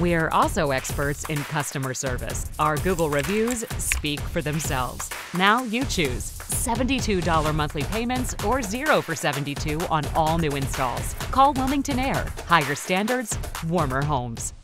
We're also experts in customer service. Our Google reviews speak for themselves. Now you choose $72 monthly payments or 0 for 72 on all new installs. Call Wilmington Air. Higher standards, warmer homes.